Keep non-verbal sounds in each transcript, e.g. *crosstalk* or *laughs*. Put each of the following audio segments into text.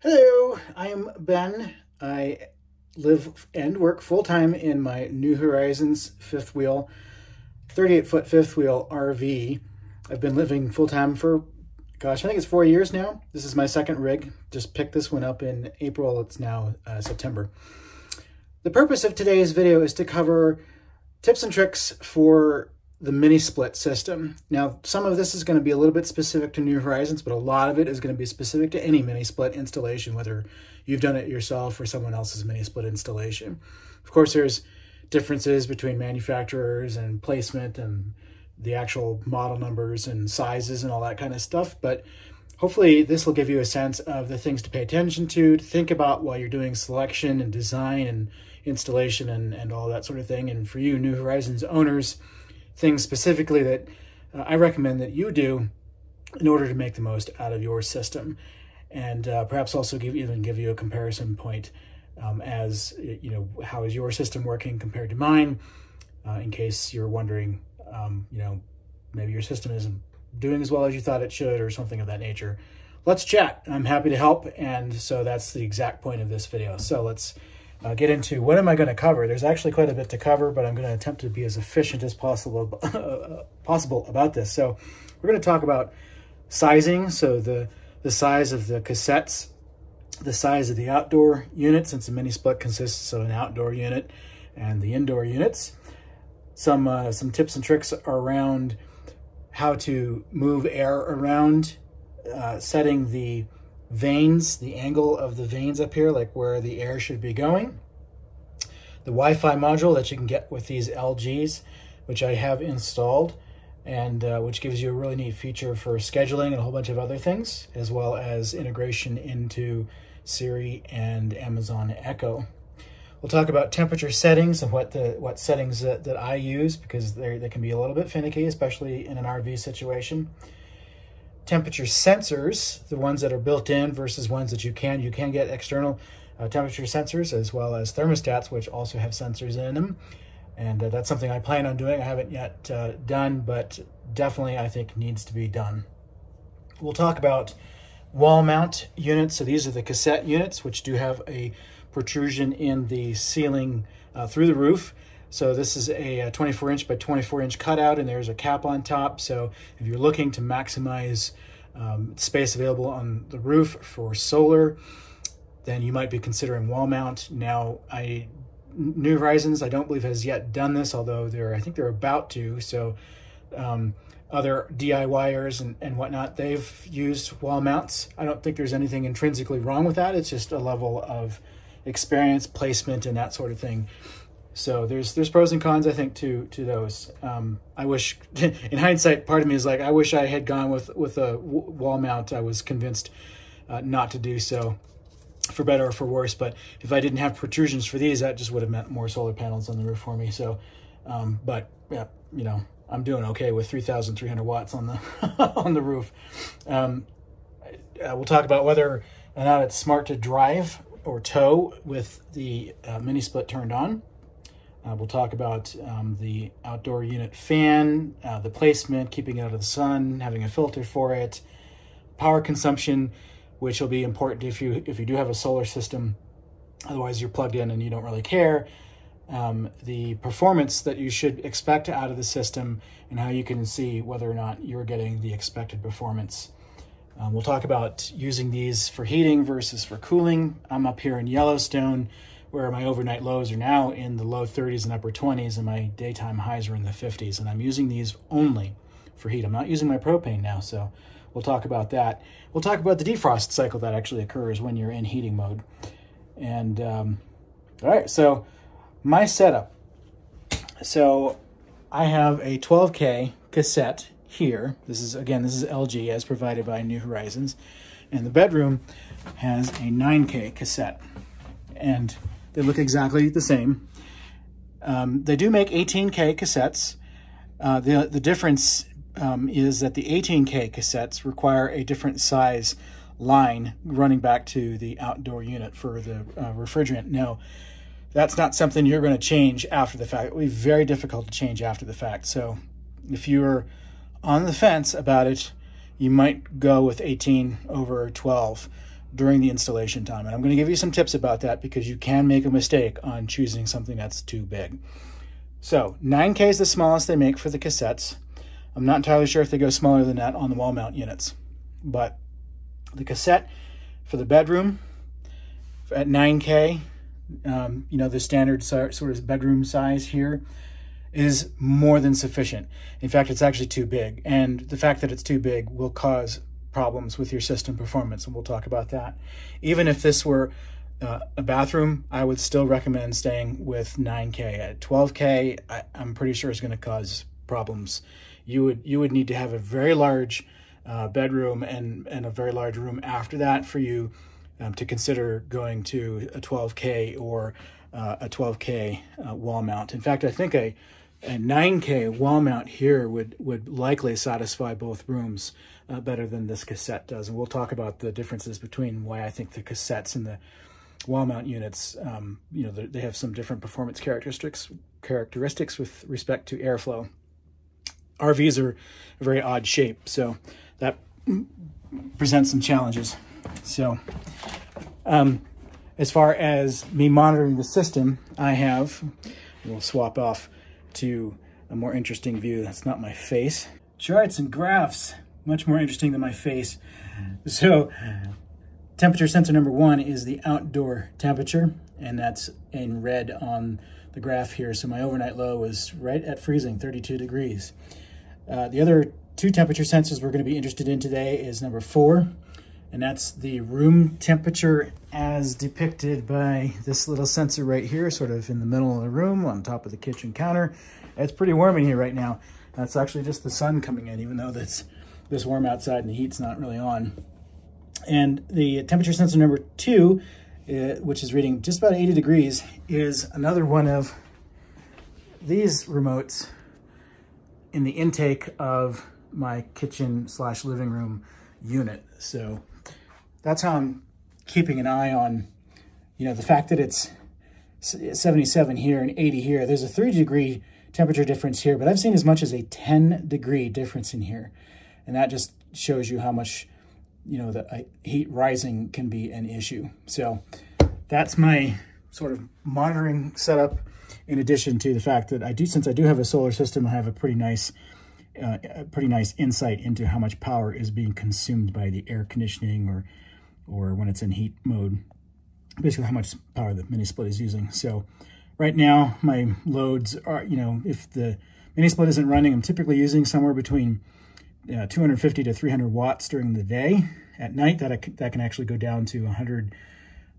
Hello, I am Ben. I live and work full time in my New Horizons fifth wheel, 38 foot fifth wheel RV. I've been living full time for, gosh, I think it's four years now. This is my second rig. Just picked this one up in April. It's now uh, September. The purpose of today's video is to cover tips and tricks for the mini split system. Now, some of this is going to be a little bit specific to New Horizons, but a lot of it is going to be specific to any mini split installation, whether you've done it yourself or someone else's mini split installation. Of course, there's differences between manufacturers and placement and the actual model numbers and sizes and all that kind of stuff, but hopefully this will give you a sense of the things to pay attention to, to think about while you're doing selection and design and installation and, and all that sort of thing. And for you New Horizons owners, things specifically that uh, I recommend that you do in order to make the most out of your system, and uh, perhaps also give even give you a comparison point um, as you know how is your system working compared to mine, uh, in case you're wondering, um, you know, maybe your system isn't doing as well as you thought it should or something of that nature. Let's chat. I'm happy to help, and so that's the exact point of this video. So let's uh, get into what am I going to cover. There's actually quite a bit to cover, but I'm going to attempt to be as efficient as possible *laughs* possible about this. So we're going to talk about sizing, so the, the size of the cassettes, the size of the outdoor unit, since the mini split consists of an outdoor unit and the indoor units. Some, uh, some tips and tricks around how to move air around, uh, setting the vanes, the angle of the vanes up here, like where the air should be going. The Wi-Fi module that you can get with these LGs, which I have installed, and uh, which gives you a really neat feature for scheduling and a whole bunch of other things, as well as integration into Siri and Amazon Echo. We'll talk about temperature settings and what the what settings that, that I use because they they can be a little bit finicky, especially in an RV situation temperature sensors, the ones that are built in versus ones that you can. You can get external uh, temperature sensors as well as thermostats, which also have sensors in them. And uh, that's something I plan on doing. I haven't yet uh, done, but definitely I think needs to be done. We'll talk about wall mount units. So these are the cassette units, which do have a protrusion in the ceiling uh, through the roof. So this is a 24 inch by 24 inch cutout and there's a cap on top. So if you're looking to maximize um, space available on the roof for solar, then you might be considering wall mount. Now, I New Horizons, I don't believe has yet done this, although they're I think they're about to. So um, other DIYers and, and whatnot, they've used wall mounts. I don't think there's anything intrinsically wrong with that. It's just a level of experience, placement, and that sort of thing. So there's there's pros and cons I think to to those. Um, I wish, *laughs* in hindsight, part of me is like I wish I had gone with with a wall mount. I was convinced uh, not to do so, for better or for worse. But if I didn't have protrusions for these, that just would have meant more solar panels on the roof for me. So, um, but yeah, you know, I'm doing okay with 3,300 watts on the *laughs* on the roof. Um, uh, we'll talk about whether or not it's smart to drive or tow with the uh, mini split turned on. Uh, we'll talk about um, the outdoor unit fan, uh, the placement, keeping it out of the sun, having a filter for it, power consumption, which will be important if you if you do have a solar system. Otherwise, you're plugged in and you don't really care. Um, the performance that you should expect out of the system and how you can see whether or not you're getting the expected performance. Um, we'll talk about using these for heating versus for cooling. I'm up here in Yellowstone where my overnight lows are now in the low 30s and upper 20s, and my daytime highs are in the 50s. And I'm using these only for heat. I'm not using my propane now, so we'll talk about that. We'll talk about the defrost cycle that actually occurs when you're in heating mode. And um, all right, so my setup. So I have a 12K cassette here. This is, again, this is LG as provided by New Horizons. And the bedroom has a 9K cassette. And they look exactly the same. Um, they do make 18K cassettes. Uh, the, the difference um, is that the 18K cassettes require a different size line running back to the outdoor unit for the uh, refrigerant. No, that's not something you're going to change after the fact. It will be very difficult to change after the fact. So if you're on the fence about it, you might go with 18 over 12. During the installation time. And I'm going to give you some tips about that because you can make a mistake on choosing something that's too big. So 9K is the smallest they make for the cassettes. I'm not entirely sure if they go smaller than that on the wall mount units. But the cassette for the bedroom at 9K, um, you know, the standard sort of bedroom size here is more than sufficient. In fact, it's actually too big. And the fact that it's too big will cause problems with your system performance, and we'll talk about that. Even if this were uh, a bathroom, I would still recommend staying with 9K. At 12K, I, am pretty sure it's going to cause problems. You would you would need to have a very large uh, bedroom and and a very large room after that for you um, to consider going to a 12K or uh, a 12K uh, wall mount. In fact, I think a a 9K wall mount here would, would likely satisfy both rooms uh, better than this cassette does. And we'll talk about the differences between why I think the cassettes and the wall mount units, um, you know, they have some different performance characteristics characteristics with respect to airflow. RVs are a very odd shape, so that presents some challenges. So, um, as far as me monitoring the system, I have, we'll swap off to a more interesting view. That's not my face. Charts and graphs, much more interesting than my face. So temperature sensor number one is the outdoor temperature, and that's in red on the graph here. So my overnight low was right at freezing, 32 degrees. Uh, the other two temperature sensors we're going to be interested in today is number four, and that's the room temperature as depicted by this little sensor right here, sort of in the middle of the room on top of the kitchen counter. It's pretty warm in here right now. That's actually just the sun coming in, even though it's this warm outside and the heat's not really on. And the temperature sensor number two, uh, which is reading just about 80 degrees, is another one of these remotes in the intake of my kitchen slash living room unit. So that's how I'm keeping an eye on, you know, the fact that it's 77 here and 80 here. There's a three degree temperature difference here, but I've seen as much as a 10 degree difference in here. And that just shows you how much, you know, the uh, heat rising can be an issue. So that's my sort of monitoring setup in addition to the fact that I do, since I do have a solar system, I have a pretty nice uh, a pretty nice insight into how much power is being consumed by the air conditioning or or when it's in heat mode, basically how much power the mini split is using. So right now my loads are, you know, if the mini split isn't running, I'm typically using somewhere between uh, 250 to 300 watts during the day. At night, that, that can actually go down to 100,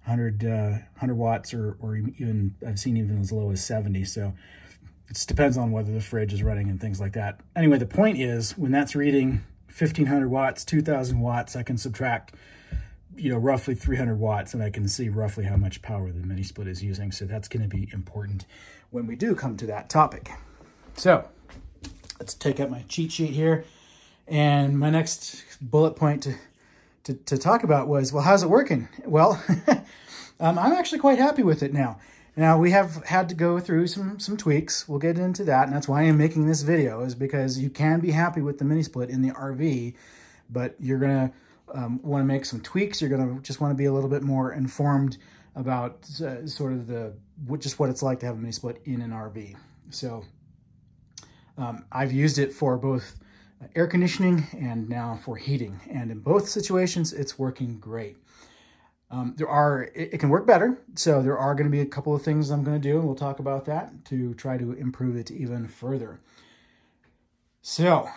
100, uh, 100 watts or, or even, I've seen even as low as 70. So it depends on whether the fridge is running and things like that. Anyway, the point is when that's reading 1500 watts, 2000 watts, I can subtract you know, roughly 300 watts, and I can see roughly how much power the mini split is using. So that's going to be important when we do come to that topic. So let's take out my cheat sheet here. And my next bullet point to, to, to talk about was, well, how's it working? Well, *laughs* um, I'm actually quite happy with it now. Now, we have had to go through some, some tweaks. We'll get into that, and that's why I'm making this video, is because you can be happy with the mini split in the RV, but you're going to um, want to make some tweaks, you're going to just want to be a little bit more informed about uh, sort of the just what it's like to have a mini split in an RV. So um, I've used it for both air conditioning and now for heating. And in both situations, it's working great. Um, there are, it, it, can work better. So there are going to be a couple of things I'm going to do, and we'll talk about that to try to improve it even further. So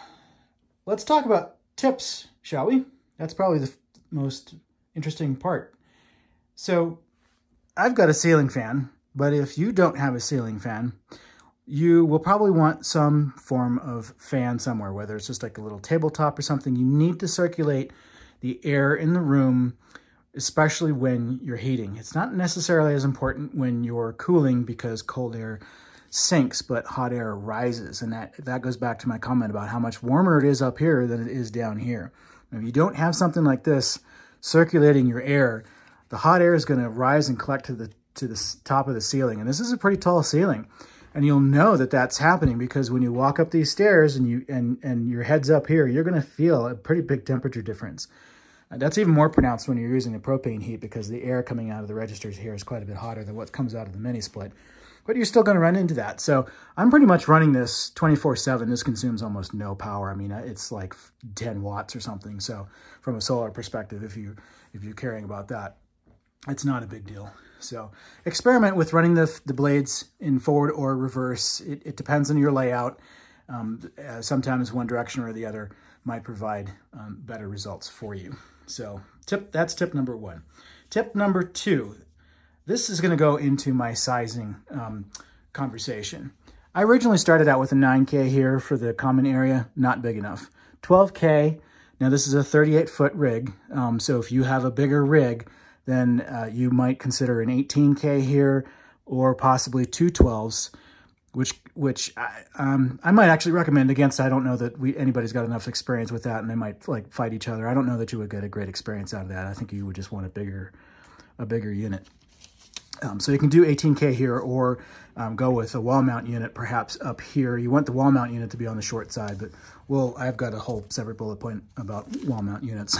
let's talk about tips, shall we? That's probably the most interesting part. So I've got a ceiling fan, but if you don't have a ceiling fan, you will probably want some form of fan somewhere, whether it's just like a little tabletop or something. You need to circulate the air in the room, especially when you're heating. It's not necessarily as important when you're cooling because cold air sinks, but hot air rises. And that, that goes back to my comment about how much warmer it is up here than it is down here. If you don't have something like this circulating your air, the hot air is going to rise and collect to the to the top of the ceiling. And this is a pretty tall ceiling. And you'll know that that's happening because when you walk up these stairs and you and and your head's up here, you're going to feel a pretty big temperature difference. Uh, that's even more pronounced when you're using the propane heat because the air coming out of the registers here is quite a bit hotter than what comes out of the mini split. But you're still going to run into that. So I'm pretty much running this 24-7. This consumes almost no power. I mean, uh, it's like 10 watts or something. So from a solar perspective, if, you, if you're caring about that, it's not a big deal. So experiment with running the, the blades in forward or reverse. It, it depends on your layout. Um, uh, sometimes one direction or the other might provide um, better results for you. So tip that's tip number one. Tip number two, this is going to go into my sizing um, conversation. I originally started out with a 9K here for the common area, not big enough. 12K, now this is a 38 foot rig, um, so if you have a bigger rig, then uh, you might consider an 18K here or possibly two 12s which which I, um, I might actually recommend against. I don't know that we anybody's got enough experience with that, and they might like fight each other. I don't know that you would get a great experience out of that. I think you would just want a bigger a bigger unit. Um, so you can do 18K here or um, go with a wall mount unit perhaps up here. You want the wall mount unit to be on the short side, but well, I've got a whole separate bullet point about wall mount units.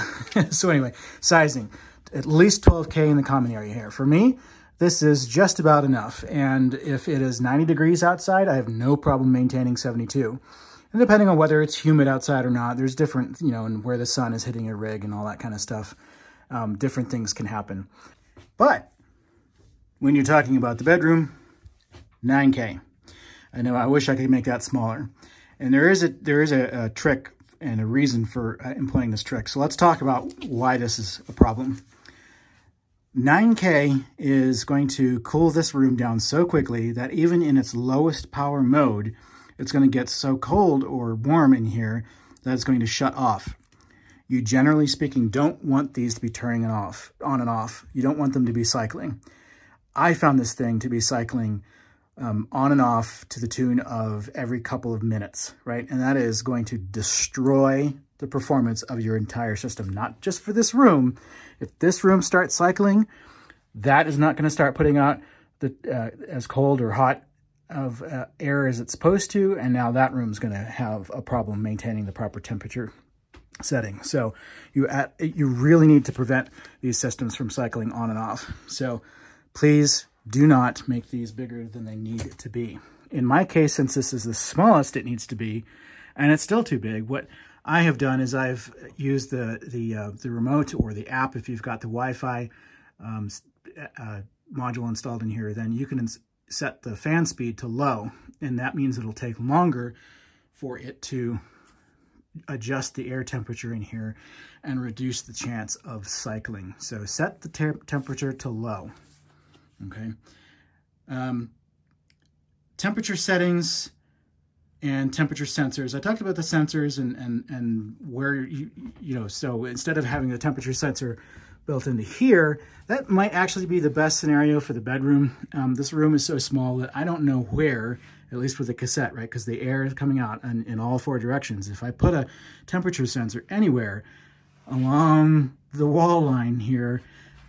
*laughs* so anyway, sizing, at least 12K in the common area here. For me, this is just about enough. And if it is 90 degrees outside, I have no problem maintaining 72. And depending on whether it's humid outside or not, there's different, you know, and where the sun is hitting your rig and all that kind of stuff, um, different things can happen. But when you're talking about the bedroom, 9K. I know I wish I could make that smaller. And there is a there is a, a trick and a reason for uh, employing this trick. So let's talk about why this is a problem. 9K is going to cool this room down so quickly that even in its lowest power mode, it's going to get so cold or warm in here that it's going to shut off. You generally speaking don't want these to be turning off, on and off. You don't want them to be cycling. I found this thing to be cycling um, on and off to the tune of every couple of minutes, right? And that is going to destroy the performance of your entire system, not just for this room. If this room starts cycling, that is not going to start putting out the uh, as cold or hot of uh, air as it's supposed to, and now that room is going to have a problem maintaining the proper temperature setting. So you at, you really need to prevent these systems from cycling on and off. So please do not make these bigger than they need to be. In my case, since this is the smallest it needs to be, and it's still too big, what I have done is I've used the the uh, the remote or the app. If you've got the Wi-Fi um, uh, module installed in here, then you can set the fan speed to low, and that means it'll take longer for it to adjust the air temperature in here and reduce the chance of cycling. So set the te temperature to low, okay? Um, temperature settings, and temperature sensors. I talked about the sensors and, and, and where, you, you know, so instead of having the temperature sensor built into here, that might actually be the best scenario for the bedroom. Um, this room is so small that I don't know where, at least with the cassette, right? Because the air is coming out in, in all four directions. If I put a temperature sensor anywhere along the wall line here,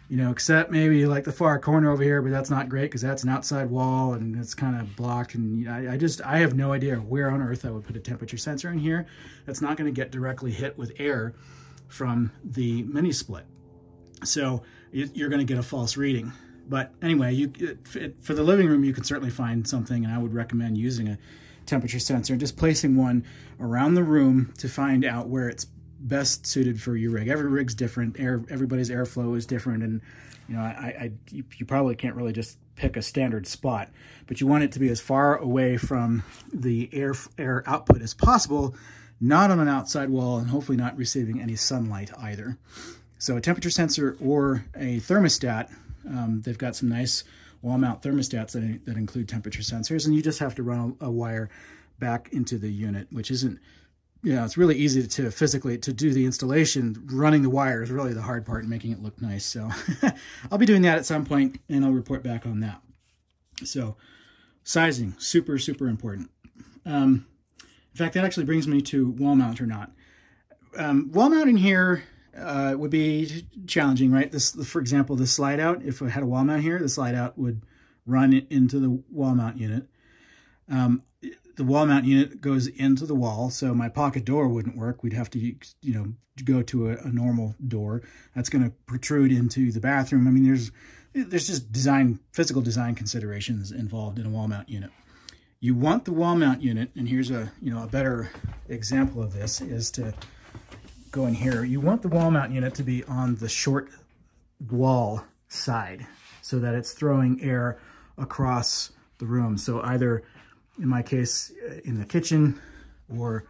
you know, except maybe like the far corner over here, but that's not great because that's an outside wall and it's kind of blocked. And you know, I, I, just, I have no idea where on earth I would put a temperature sensor in here. That's not going to get directly hit with air from the mini split. So you're going to get a false reading. But anyway, you for the living room, you can certainly find something, and I would recommend using a temperature sensor and just placing one around the room to find out where it's best suited for your rig. Every rig's different. Air, everybody's airflow is different, and you know, I, I you, probably can't really just pick a standard spot, but you want it to be as far away from the air air output as possible, not on an outside wall, and hopefully not receiving any sunlight either. So a temperature sensor or a thermostat, um, they've got some nice wall mount thermostats that, that include temperature sensors, and you just have to run a, a wire back into the unit, which isn't you know, it's really easy to physically to do the installation. Running the wire is really the hard part and making it look nice. So *laughs* I'll be doing that at some point and I'll report back on that. So sizing, super, super important. Um, in fact, that actually brings me to wall mount or not. Um, wall mounting here uh, would be challenging, right? This, for example, the slide out, if I had a wall mount here, the slide out would run into the wall mount unit. Um, the wall mount unit goes into the wall, so my pocket door wouldn't work. We'd have to, you know, go to a, a normal door. That's going to protrude into the bathroom. I mean, there's there's just design, physical design considerations involved in a wall mount unit. You want the wall mount unit, and here's a, you know, a better example of this is to go in here. You want the wall mount unit to be on the short wall side so that it's throwing air across the room. So either, in my case, uh, in the kitchen or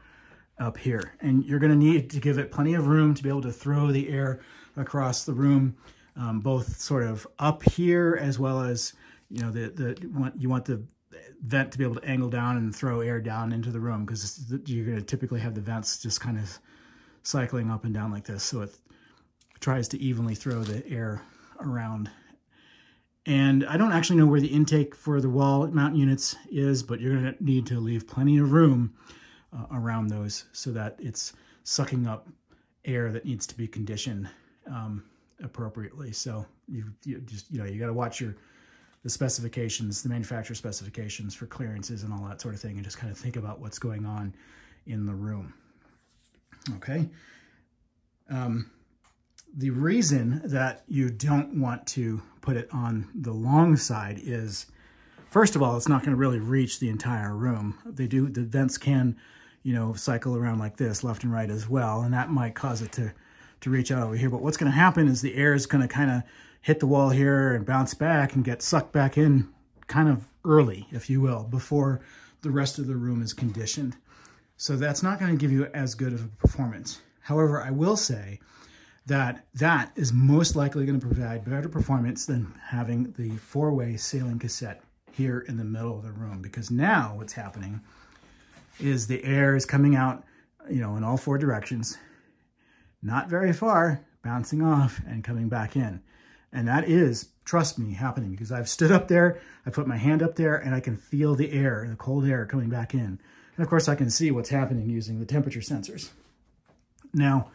up here. And you're gonna need to give it plenty of room to be able to throw the air across the room, um, both sort of up here as well as, you know, the, the you want the vent to be able to angle down and throw air down into the room because you're going to typically have the vents just kind of cycling up and down like this. So it tries to evenly throw the air around. And I don't actually know where the intake for the wall mount units is, but you're going to need to leave plenty of room uh, around those so that it's sucking up air that needs to be conditioned um, appropriately. So you, you just, you know, you got to watch your the specifications, the manufacturer specifications for clearances and all that sort of thing, and just kind of think about what's going on in the room. Okay. Um, the reason that you don't want to put it on the long side is, first of all, it's not going to really reach the entire room. They do, the vents can, you know, cycle around like this, left and right as well, and that might cause it to, to reach out over here. But what's going to happen is the air is going to kind of hit the wall here and bounce back and get sucked back in kind of early, if you will, before the rest of the room is conditioned. So that's not going to give you as good of a performance. However, I will say that that is most likely going to provide better performance than having the four-way ceiling cassette here in the middle of the room because now what's happening is the air is coming out, you know, in all four directions, not very far, bouncing off and coming back in. And that is, trust me, happening because I've stood up there, I put my hand up there, and I can feel the air, the cold air coming back in. And of course, I can see what's happening using the temperature sensors. Now,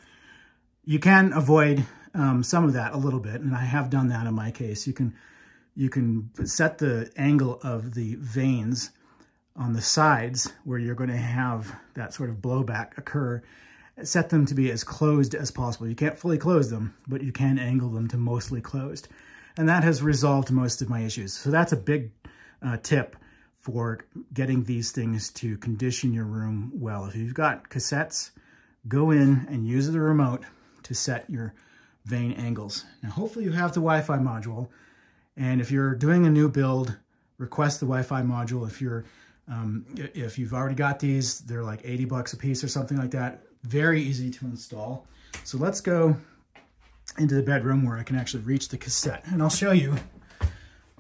you can avoid um, some of that a little bit, and I have done that in my case. You can, you can set the angle of the vanes on the sides where you're going to have that sort of blowback occur set them to be as closed as possible. You can't fully close them, but you can angle them to mostly closed. And that has resolved most of my issues. So that's a big uh, tip for getting these things to condition your room well. If you've got cassettes, go in and use the remote to set your vane angles. Now, hopefully you have the Wi-Fi module. And if you're doing a new build, request the Wi-Fi module. If you're um, if you've already got these, they're like 80 bucks a piece or something like that. Very easy to install. So let's go into the bedroom where I can actually reach the cassette. And I'll show you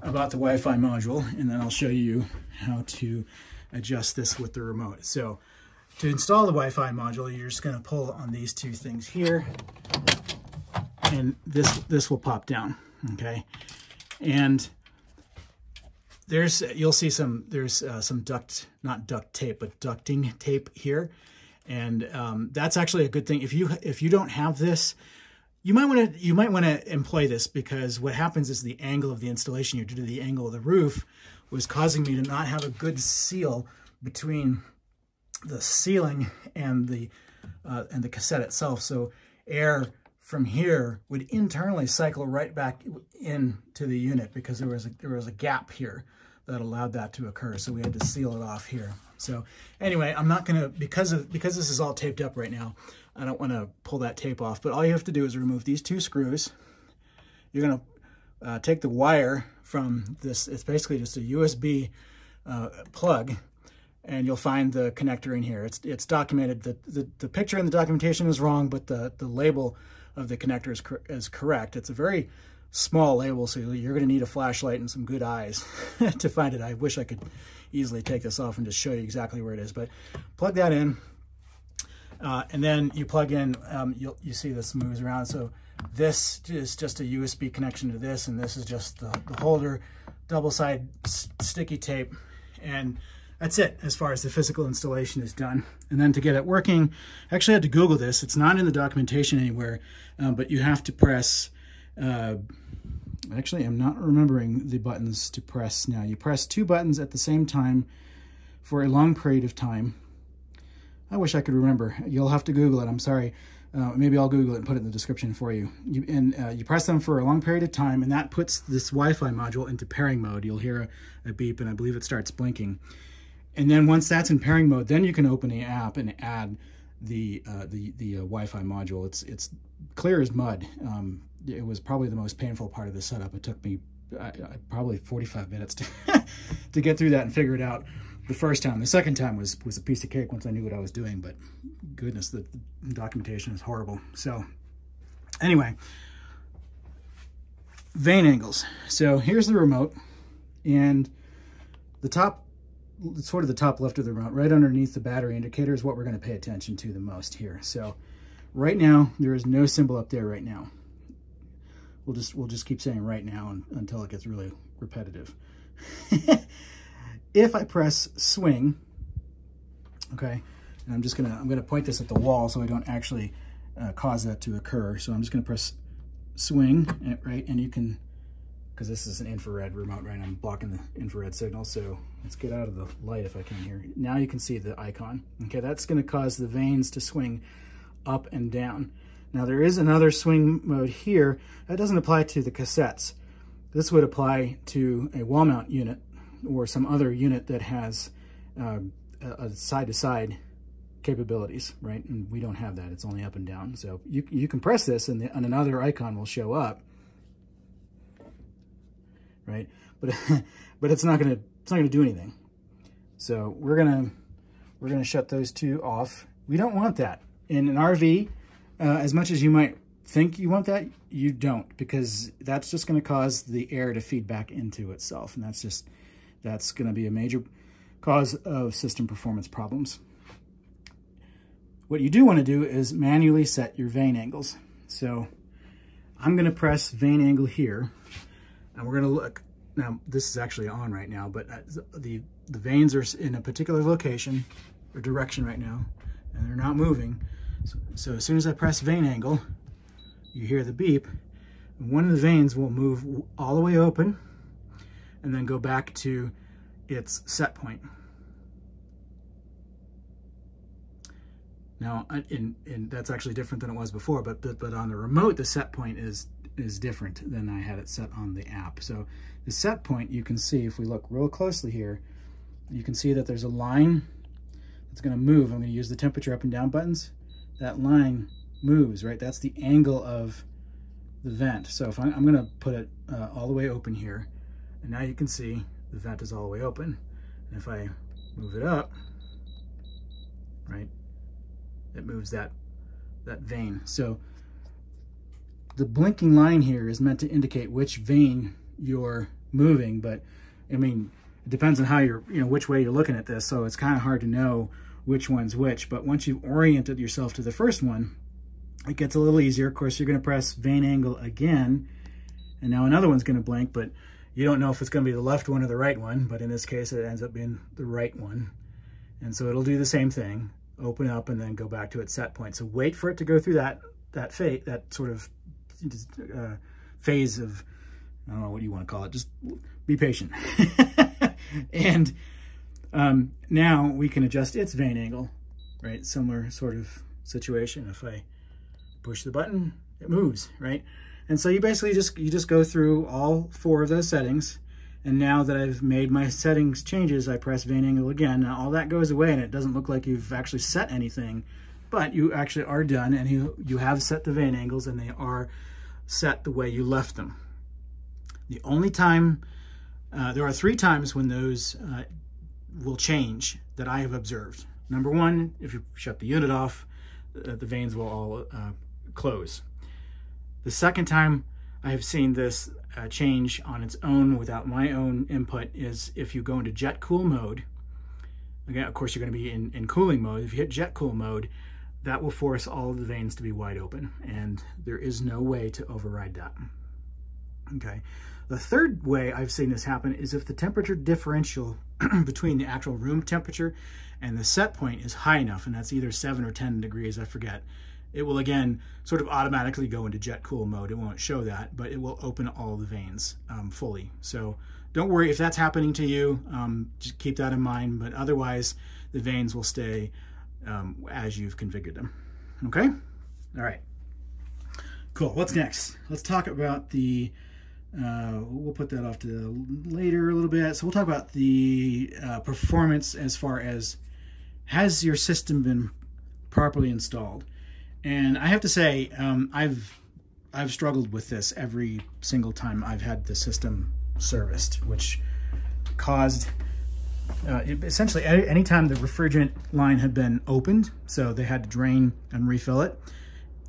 about the Wi-Fi module, and then I'll show you how to adjust this with the remote. So to install the Wi-Fi module, you're just gonna pull on these two things here, and this, this will pop down, okay? And there's, you'll see some, there's uh, some duct, not duct tape, but ducting tape here. And um, that's actually a good thing. If you if you don't have this, you might want to you might want to employ this because what happens is the angle of the installation due to the angle of the roof was causing me to not have a good seal between the ceiling and the uh, and the cassette itself. So air from here would internally cycle right back into the unit because there was a, there was a gap here that allowed that to occur. So we had to seal it off here. So anyway, I'm not gonna, because of because this is all taped up right now, I don't wanna pull that tape off, but all you have to do is remove these two screws. You're gonna uh, take the wire from this, it's basically just a USB uh, plug, and you'll find the connector in here. It's it's documented, the, the, the picture in the documentation is wrong, but the, the label of the connector is, cor is correct. It's a very small label, so you're going to need a flashlight and some good eyes *laughs* to find it. I wish I could easily take this off and just show you exactly where it is, but plug that in. Uh, and then you plug in, um, you you see this moves around. So this is just a USB connection to this, and this is just the, the holder, double side sticky tape. And that's it as far as the physical installation is done. And then to get it working, I actually had to Google this. It's not in the documentation anywhere, um, but you have to press uh, actually, I'm not remembering the buttons to press now. You press two buttons at the same time for a long period of time. I wish I could remember. You'll have to Google it. I'm sorry. Uh, maybe I'll Google it and put it in the description for you. you and uh, you press them for a long period of time, and that puts this Wi-Fi module into pairing mode. You'll hear a, a beep, and I believe it starts blinking. And then once that's in pairing mode, then you can open the app and add the uh, the the uh, Wi-Fi module. It's it's clear as mud. Um, it was probably the most painful part of the setup. It took me uh, probably 45 minutes to *laughs* to get through that and figure it out the first time. The second time was was a piece of cake once I knew what I was doing, but goodness, the documentation is horrible. So anyway, vane angles. So here's the remote and the top, sort of the top left of the remote, right underneath the battery indicator is what we're gonna pay attention to the most here. So right now, there is no symbol up there right now. We'll just, we'll just keep saying right now until it gets really repetitive. *laughs* if I press swing, okay, and I'm just gonna, I'm gonna point this at the wall so I don't actually uh, cause that to occur. So I'm just gonna press swing, eh, right, and you can, because this is an infrared remote, right, I'm blocking the infrared signal, so let's get out of the light if I can here. Now you can see the icon. Okay, that's gonna cause the vanes to swing up and down. Now there is another swing mode here. That doesn't apply to the cassettes. This would apply to a wall mount unit or some other unit that has uh, a side-to-side -side capabilities, right? And we don't have that. It's only up and down. So you, you can press this and, the, and another icon will show up, right? But *laughs* but it's not gonna it's not gonna do anything. So we're gonna we're gonna shut those two off. We don't want that in an RV. Uh, as much as you might think you want that, you don't because that's just to cause the air to feed back into itself, and that's just that's to be a major cause of system performance problems. What you do want to do is manually set your vane angles. So I'm going to press vane angle here, and we're going to look. Now, this is actually on right now, but uh, the, the vanes are in a particular location or direction right now, and they're not moving. So, so as soon as I press vane angle, you hear the beep. One of the vanes will move all the way open, and then go back to its set point. Now, in, in, that's actually different than it was before, but, but, but on the remote, the set point is, is different than I had it set on the app. So the set point, you can see, if we look real closely here, you can see that there's a line that's gonna move. I'm gonna use the temperature up and down buttons. That line moves, right? That's the angle of the vent. So if I, am gonna put it uh, all the way open here, and now you can see the vent is all the way open. And if I move it up, right, it moves that, that vane. So the blinking line here is meant to indicate which vane you're moving, but I mean, it depends on how you're, you know, which way you're looking at this. So it's kind of hard to know which one's which. But once you've oriented yourself to the first one, it gets a little easier. Of course, you're going to press vane angle again, and now another one's going to blink, but you don't know if it's going to be the left one or the right one, but in this case, it ends up being the right one. And so it'll do the same thing, open up and then go back to its set point. So wait for it to go through that, that fate, that sort of uh, phase of, I don't know what you want to call it, just be patient. *laughs* and um, now we can adjust its vane angle, right? Similar sort of situation. If I push the button, it moves, right? And so you basically just, you just go through all four of those settings. And now that I've made my settings changes, I press vane angle again. Now all that goes away and it doesn't look like you've actually set anything, but you actually are done and you, you have set the vane angles and they are set the way you left them. The only time, uh, there are three times when those uh, will change that I have observed. Number one, if you shut the unit off, uh, the vanes will all uh, close. The second time I have seen this uh, change on its own without my own input is if you go into jet cool mode. Again, of course, you're going to be in, in cooling mode. If you hit jet cool mode, that will force all of the vanes to be wide open, and there is no way to override that. Okay. The third way I've seen this happen is if the temperature differential *clears throat* between the actual room temperature and the set point is high enough, and that's either 7 or 10 degrees, I forget, it will again sort of automatically go into jet cool mode. It won't show that, but it will open all the vanes um, fully. So don't worry if that's happening to you, um, just keep that in mind. But otherwise, the vanes will stay um, as you've configured them. Okay? All right. Cool. What's next? Let's talk about the, uh, we'll put that off to later a little bit. So we'll talk about the uh, performance as far as has your system been properly installed? And I have to say, um, I've I've struggled with this every single time I've had the system serviced, which caused uh, essentially any time the refrigerant line had been opened, so they had to drain and refill it.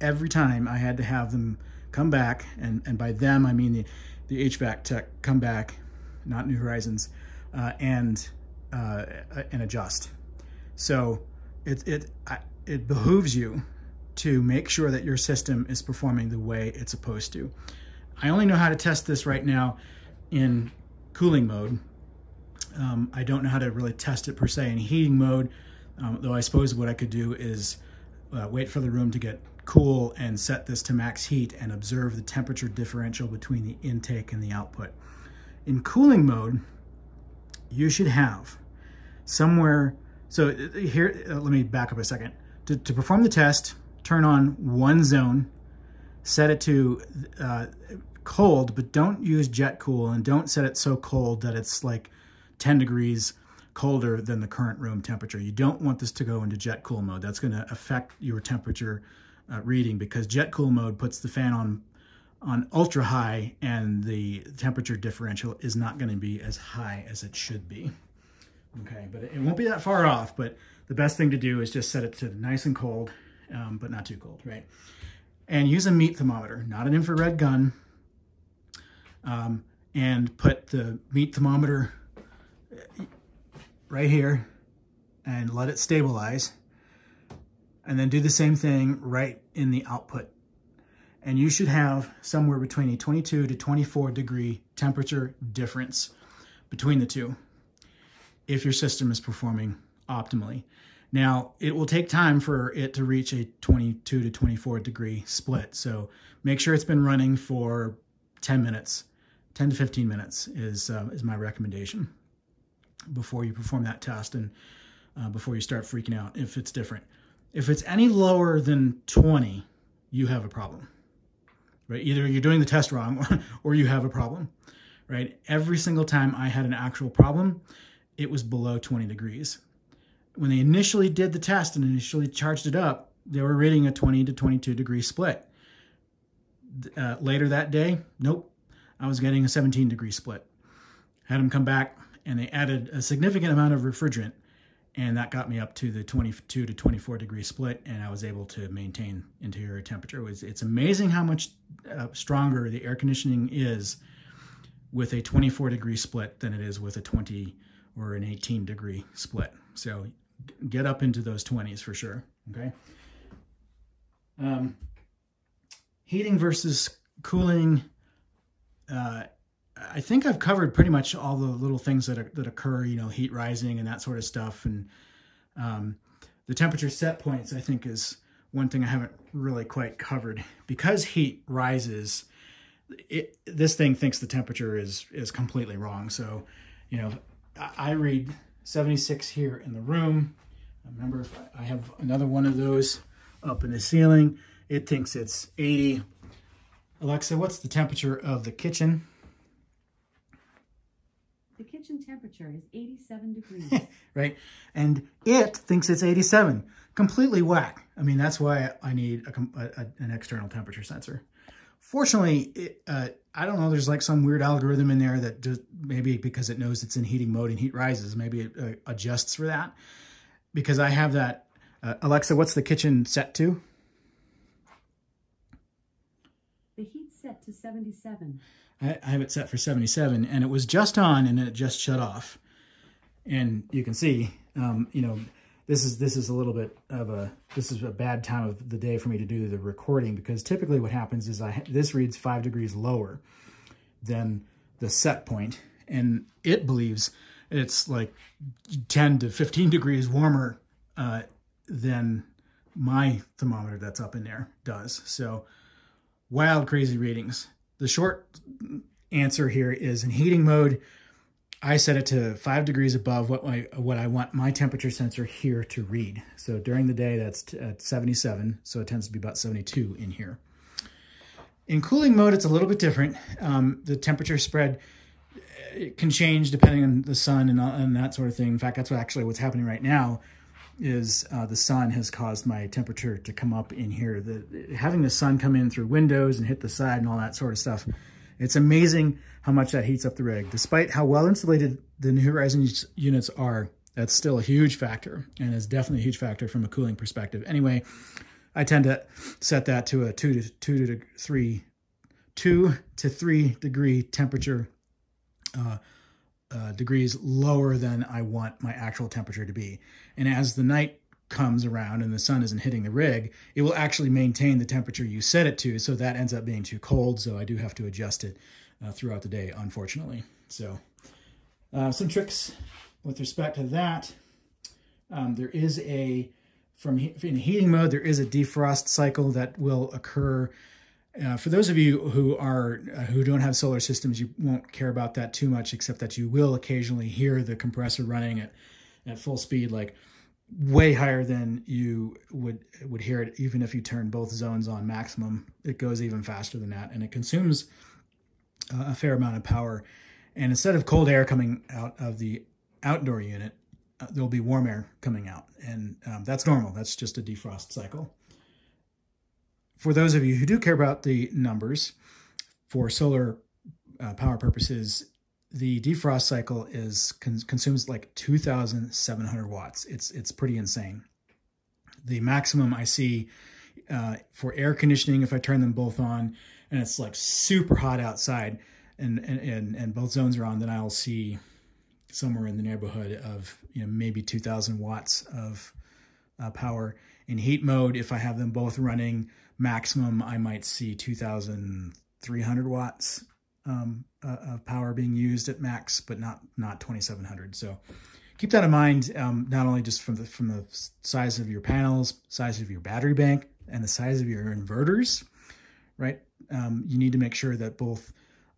Every time I had to have them come back, and, and by them I mean the, the HVAC tech come back, not New Horizons, uh, and uh, and adjust. So it it it behooves you to make sure that your system is performing the way it's supposed to. I only know how to test this right now in cooling mode. Um, I don't know how to really test it per se in heating mode, um, though I suppose what I could do is uh, wait for the room to get cool and set this to max heat and observe the temperature differential between the intake and the output. In cooling mode, you should have somewhere, so uh, here, uh, let me back up a second. To, to perform the test, turn on one zone, set it to uh, cold, but don't use jet cool and don't set it so cold that it's like 10 degrees colder than the current room temperature. You don't want this to go into jet cool mode. That's going to affect your temperature uh, reading because jet cool mode puts the fan on on ultra high and the temperature differential is not going to be as high as it should be. Okay, but it won't be that far off, but the best thing to do is just set it to nice and cold, um, but not too cold, right? And use a meat thermometer, not an infrared gun, um, and put the meat thermometer right here and let it stabilize. And then do the same thing right in the output. And you should have somewhere between a 22 to 24 degree temperature difference between the two if your system is performing optimally. Now, it will take time for it to reach a 22 to 24 degree split. So make sure it's been running for 10 minutes 10 to 15 minutes is, uh, is my recommendation before you perform that test and uh, before you start freaking out if it's different. If it's any lower than 20, you have a problem, right? Either you're doing the test wrong *laughs* or you have a problem, right? Every single time I had an actual problem, it was below 20 degrees. When they initially did the test and initially charged it up, they were reading a 20 to 22 degree split. Uh, later that day, nope, I was getting a 17 degree split. Had them come back and they added a significant amount of refrigerant and that got me up to the 22 to 24 degree split and I was able to maintain interior temperature. It was, it's amazing how much uh, stronger the air conditioning is with a 24 degree split than it is with a 20 or an 18 degree split. So get up into those 20s for sure, okay? Um, heating versus cooling uh, I think I've covered pretty much all the little things that are, that occur, you know, heat rising and that sort of stuff. And um, the temperature set points, I think, is one thing I haven't really quite covered. Because heat rises, it, this thing thinks the temperature is is completely wrong. So, you know, I read 76 here in the room. Remember, I have another one of those up in the ceiling, it thinks it's 80 Alexa, what's the temperature of the kitchen? The kitchen temperature is 87 degrees. *laughs* right? And it thinks it's 87. Completely whack. I mean, that's why I need a, a, an external temperature sensor. Fortunately, it, uh, I don't know, there's like some weird algorithm in there that just maybe because it knows it's in heating mode and heat rises, maybe it uh, adjusts for that. Because I have that. Uh, Alexa, what's the kitchen set to? The heat's set to 77. I, have it set for 77, and it was just on, and it just shut off. And you can see, um, you know, this is this is a little bit of a this is a bad time of the day for me to do the recording because typically what happens is I this reads five degrees lower than the set point, and it believes it's like 10 to 15 degrees warmer uh, than my thermometer that's up in there does. So wild, crazy readings. The short answer here is in heating mode, I set it to five degrees above what my what I want my temperature sensor here to read. So during the day, that's at 77. So it tends to be about 72 in here. In cooling mode, it's a little bit different. Um, the temperature spread it can change depending on the sun and, and that sort of thing. In fact, that's what actually what's happening right now is uh, the sun has caused my temperature to come up in here. The, having the sun come in through windows and hit the side and all that sort of stuff, it's amazing how much that heats up the rig. Despite how well insulated the New Horizons units are, that's still a huge factor and is definitely a huge factor from a cooling perspective. Anyway, I tend to set that to a two to two to three, two to three degree temperature uh, uh, degrees lower than I want my actual temperature to be. And as the night comes around and the sun isn't hitting the rig, it will actually maintain the temperature you set it to. So that ends up being too cold. So I do have to adjust it uh, throughout the day, unfortunately. So uh, some tricks with respect to that. Um, there is a, from in heating mode, there is a defrost cycle that will occur uh, for those of you who are uh, who don't have solar systems, you won't care about that too much, except that you will occasionally hear the compressor running at, at full speed, like way higher than you would would hear it, even if you turn both zones on maximum. It goes even faster than that, and it consumes uh, a fair amount of power. And instead of cold air coming out of the outdoor unit, uh, there'll be warm air coming out, and um, that's normal. That's just a defrost cycle for those of you who do care about the numbers, for solar uh, power purposes, the defrost cycle is con consumes like 2,700 watts. It's it's pretty insane. The maximum I see uh, for air conditioning, if I turn them both on, and it's like super hot outside, and and and both zones are on, then I'll see somewhere in the neighborhood of you know maybe 2,000 watts of uh, power in heat mode. If I have them both running maximum I might see 2,300 watts um, uh, of power being used at max, but not not 2,700. So keep that in mind, um, not only just from the from the size of your panels, size of your battery bank, and the size of your inverters, right? Um, you need to make sure that both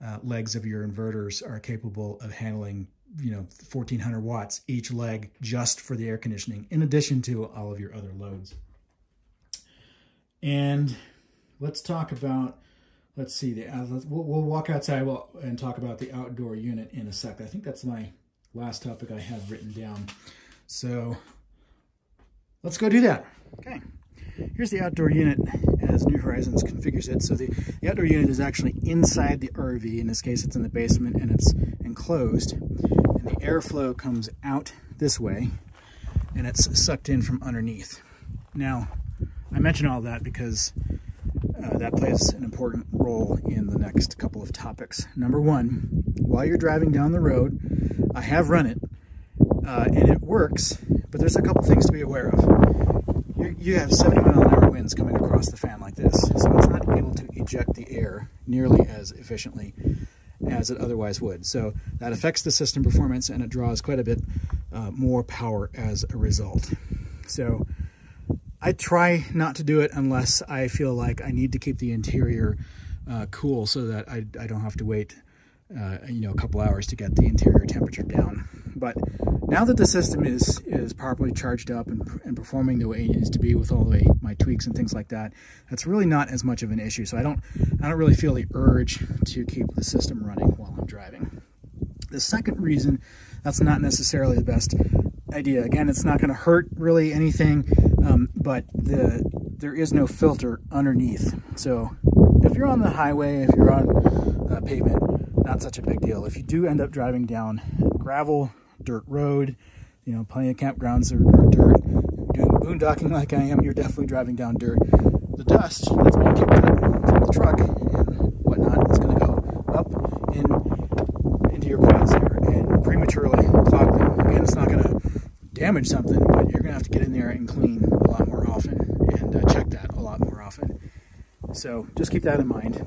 uh, legs of your inverters are capable of handling you know 1400 watts each leg just for the air conditioning in addition to all of your other loads and let's talk about, let's see, the uh, we'll, we'll, walk outside and talk about the outdoor unit in a sec. I think that's my last topic I have written down. So let's go do that. Okay. Here's the outdoor unit as New Horizons configures it. So the, the outdoor unit is actually inside the RV. In this case, it's in the basement and it's enclosed. And the airflow comes out this way and it's sucked in from underneath. Now, I mention all that because uh, that plays an important role in the next couple of topics. Number one, while you're driving down the road, I have run it uh, and it works, but there's a couple things to be aware of. You, you have 70 mile an hour winds coming across the fan like this, so it's not able to eject the air nearly as efficiently as it otherwise would. So that affects the system performance and it draws quite a bit uh, more power as a result. So I try not to do it unless I feel like I need to keep the interior uh, cool so that I, I don't have to wait uh, you know a couple hours to get the interior temperature down. But now that the system is is properly charged up and, and performing the way it needs to be with all the my tweaks and things like that, that's really not as much of an issue. So I don't I don't really feel the urge to keep the system running while I'm driving. The second reason that's not necessarily the best idea. Again, it's not going to hurt really anything, um, but the there is no filter underneath. So if you're on the highway, if you're on uh, pavement, not such a big deal. If you do end up driving down gravel, dirt road, you know, plenty of campgrounds are, are dirt. Doing boondocking like I am, you're definitely driving down dirt. The dust that's being kicked up from the truck and whatnot is going to go up in into your quads here and prematurely clog them. Again, it's not going to damage something, but you're gonna have to get in there and clean a lot more often and uh, check that a lot more often. So just keep that in mind.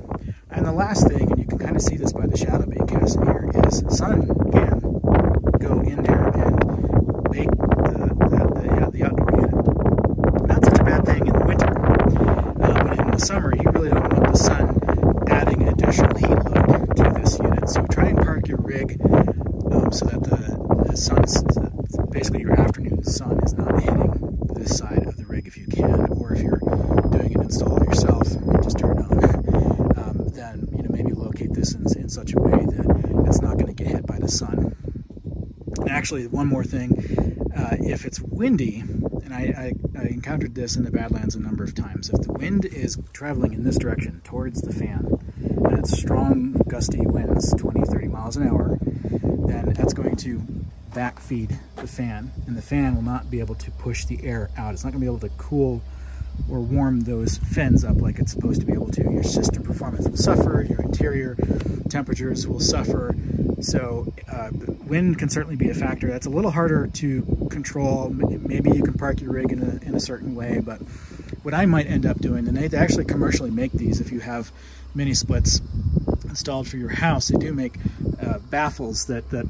And the last thing, and you can kind of see this by the shadow being cast here, is sun can go in there and make the, the, the, yeah, the outdoor unit. Not such a bad thing rig um, so that the, the sun is basically your afternoon sun is not hitting this side of the rig if you can, or if you're doing an install yourself, just turn it on, um, then you know maybe locate this in, in such a way that it's not going to get hit by the sun. And actually, one more thing, uh, if it's windy, and I, I, I, encountered this in the Badlands a number of times, if the wind is traveling in this direction towards the fan, and it's strong gusty winds, 20, 30 miles an hour, then that's going to back feed the fan and the fan will not be able to push the air out. It's not gonna be able to cool or warm those fins up like it's supposed to be able to. Your system performance will suffer, your interior temperatures will suffer. So uh, wind can certainly be a factor. That's a little harder to control. Maybe you can park your rig in a, in a certain way, but what I might end up doing, and they actually commercially make these if you have mini splits installed for your house, they do make uh, baffles that, that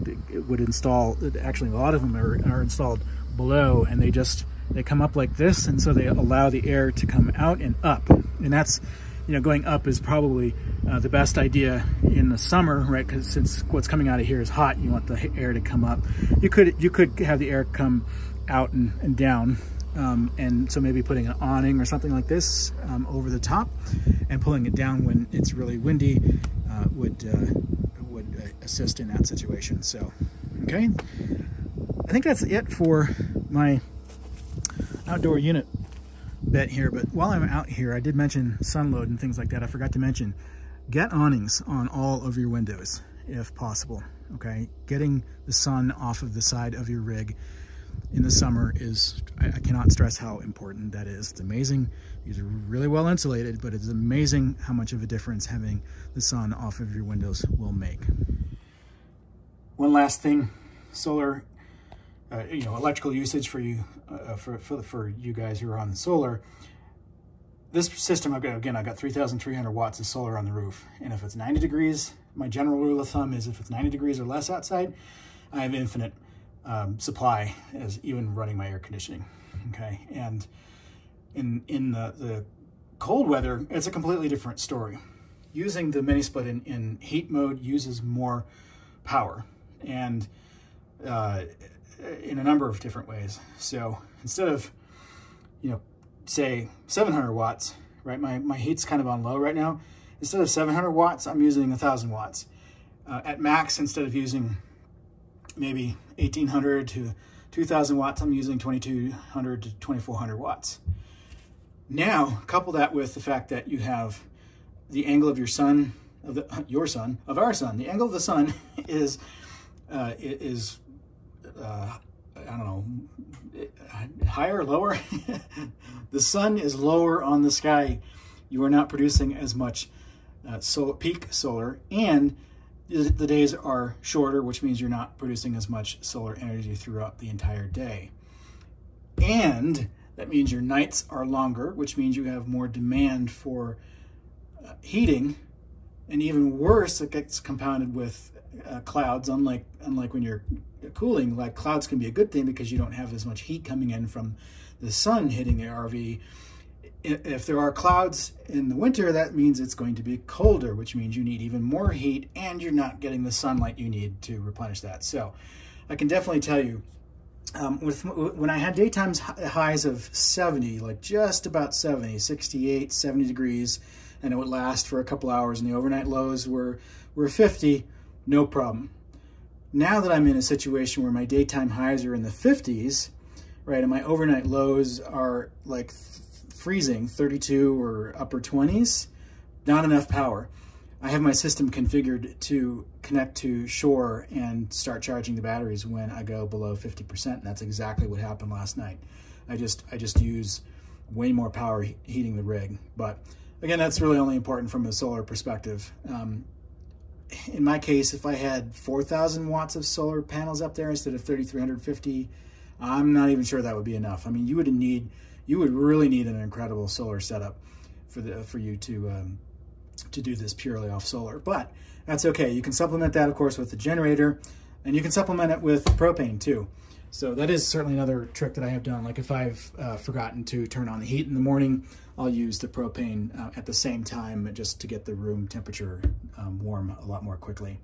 would install, actually a lot of them are, are installed below and they just, they come up like this and so they allow the air to come out and up. And that's, you know, going up is probably uh, the best idea in the summer, right? Because since what's coming out of here is hot, you want the air to come up. You could you could have the air come out and, and down, um, and so maybe putting an awning or something like this um, over the top, and pulling it down when it's really windy uh, would uh, assist in that situation. So, okay. I think that's it for my outdoor unit bit here. But while I'm out here, I did mention sun load and things like that. I forgot to mention, get awnings on all of your windows if possible. Okay, getting the sun off of the side of your rig in the summer is, I, I cannot stress how important that is. It's amazing. These are really well insulated, but it's amazing how much of a difference having the sun off of your windows will make. One last thing, solar, uh, you know, electrical usage for you, uh, for, for, for you guys who are on solar. This system, I've got, again, I've got 3,300 watts of solar on the roof. And if it's 90 degrees, my general rule of thumb is if it's 90 degrees or less outside, I have infinite um, supply as even running my air conditioning. Okay. And in, in the, the cold weather, it's a completely different story. Using the mini split in, in heat mode uses more power and uh, in a number of different ways. So instead of, you know, say 700 watts, right? My, my heat's kind of on low right now. Instead of 700 watts, I'm using 1,000 watts. Uh, at max, instead of using maybe 1,800 to 2,000 watts, I'm using 2,200 to 2,400 watts. Now, couple that with the fact that you have the angle of your sun, of the, your sun, of our sun. The angle of the sun *laughs* is uh, is uh, I don't know higher lower. *laughs* the sun is lower on the sky. You are not producing as much uh, solar, peak solar, and the days are shorter, which means you're not producing as much solar energy throughout the entire day. And that means your nights are longer, which means you have more demand for uh, heating. And even worse, it gets compounded with uh, clouds, unlike unlike when you're cooling, like clouds can be a good thing because you don't have as much heat coming in from the sun hitting the RV. If there are clouds in the winter, that means it's going to be colder, which means you need even more heat and you're not getting the sunlight you need to replenish that. So I can definitely tell you, um, with when I had daytime highs of 70, like just about 70, 68, 70 degrees, and it would last for a couple hours, and the overnight lows were, were 50, no problem. Now that I'm in a situation where my daytime highs are in the 50s, right, and my overnight lows are like freezing, 32 or upper 20s, not enough power. I have my system configured to connect to shore and start charging the batteries when I go below 50%. And that's exactly what happened last night. I just, I just use way more power heating the rig. But again, that's really only important from a solar perspective. Um, in my case, if I had 4,000 watts of solar panels up there instead of 3,350, I'm not even sure that would be enough. I mean, you would need, you would really need an incredible solar setup for the for you to um, to do this purely off solar. But that's okay. You can supplement that, of course, with the generator, and you can supplement it with propane too. So that is certainly another trick that I have done. Like if I've uh, forgotten to turn on the heat in the morning, I'll use the propane uh, at the same time just to get the room temperature um, warm a lot more quickly.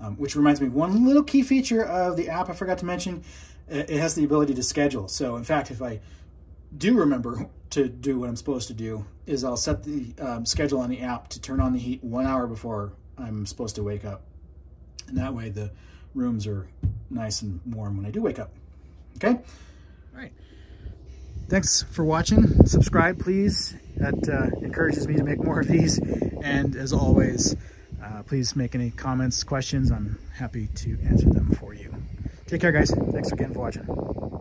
Um, which reminds me, one little key feature of the app I forgot to mention, it has the ability to schedule. So in fact, if I do remember *laughs* to do what I'm supposed to do, is I'll set the um, schedule on the app to turn on the heat one hour before I'm supposed to wake up. And that way the rooms are nice and warm when I do wake up. Okay? All right. Thanks for watching. Subscribe, please. That uh, encourages me to make more of these. And as always, uh, please make any comments, questions. I'm happy to answer them for you. Take care, guys. Thanks again for watching.